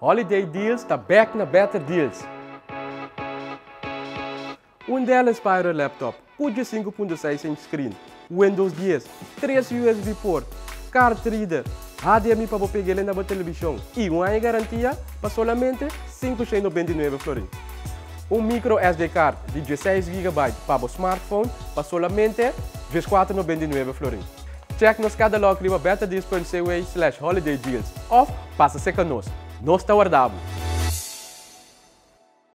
Holiday Deals back na Better Deals. Um delas para o laptop, cuja 5.6 inch screen, Windows 10, 3 USB port, card reader, HDMI para você pegar na televisão e uma garantia para somente 599 florins. Um micro SD card de 16 GB para o smartphone para somente 24,99 florins. Check nos catalog riba betadeals.co slash holiday deals ou passa-se conosco. Nós está guardado.